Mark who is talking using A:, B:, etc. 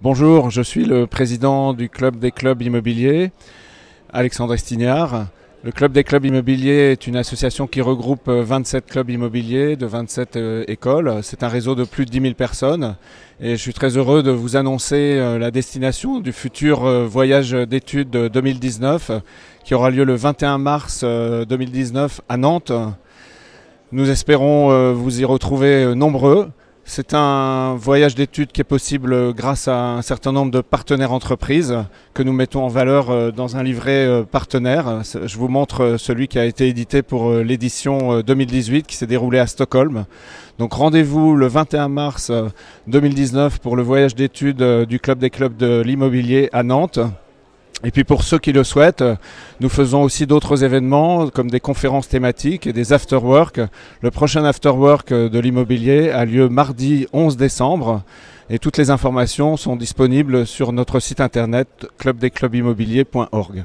A: Bonjour, je suis le président du Club des clubs immobiliers, Alexandre Estignard. Le Club des clubs immobiliers est une association qui regroupe 27 clubs immobiliers de 27 euh, écoles. C'est un réseau de plus de 10 000 personnes et je suis très heureux de vous annoncer euh, la destination du futur euh, voyage d'études 2019 qui aura lieu le 21 mars 2019 à Nantes. Nous espérons vous y retrouver nombreux. C'est un voyage d'études qui est possible grâce à un certain nombre de partenaires entreprises que nous mettons en valeur euh, dans un livret euh, partenaire. Je vous montre euh, celui qui a été édité pour l'édition 2018 qui s'est déroulée à Stockholm. Donc rendez-vous le 21 mars 2019 pour le voyage d'études du Club des clubs de l'immobilier à Nantes. Et puis pour ceux qui le souhaitent, nous faisons aussi d'autres événements comme des conférences thématiques et des afterwork. Le prochain afterwork de l'immobilier a lieu mardi 11 décembre et toutes les informations sont disponibles sur notre site internet clubdesclubimmobiliers.org.